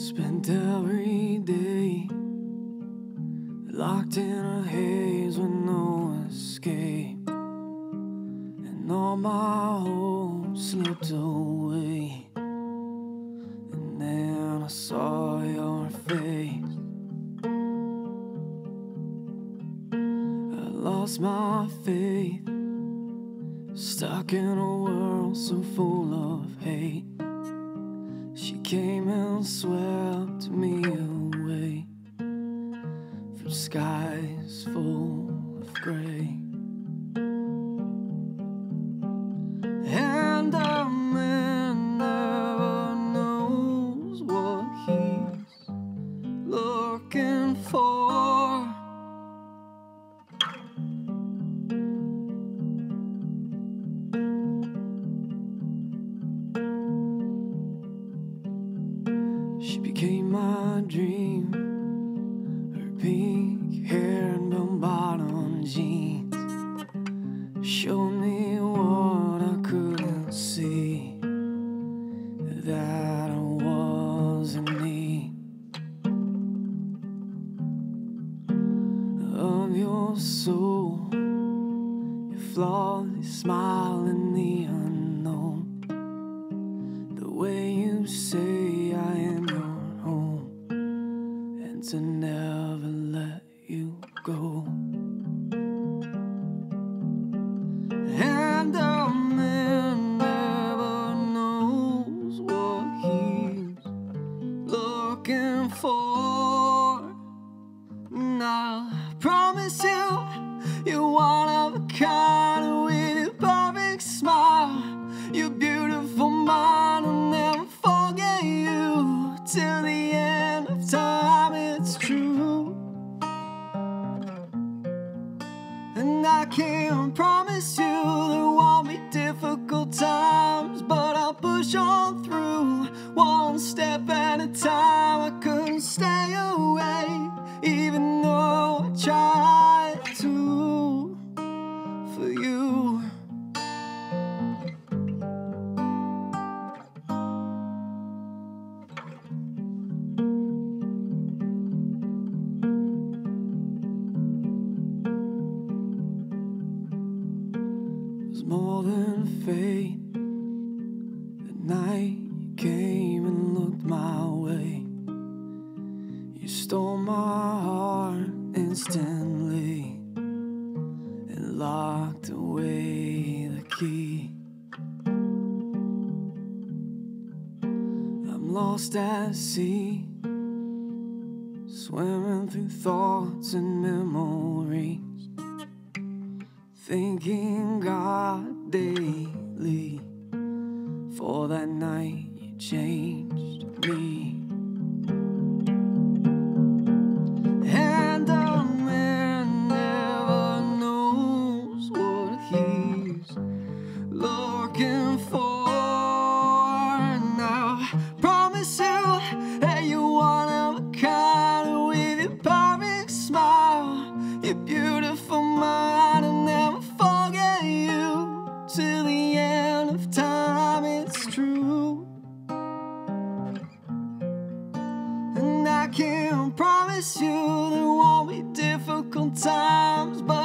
spent every day locked in a haze with no escape, and all my hopes slipped away. And then I saw your face. I lost my faith, stuck in a world so full of hate. Came and swept me away from skies full of gray. Became my dream. Her pink hair and bell bottom jeans showed me what I couldn't see. That I was in need of your soul, your flawless smile in the to never let you go. And a Can't promise you there won't be difficult times, but I'll push on through one step at a time. I couldn't stay away, more than fate. The night came and looked my way. You stole my heart instantly and locked away the key. I'm lost at sea, swimming through thoughts and memories thanking God daily for that night you changed. I can promise you there won't be difficult times, but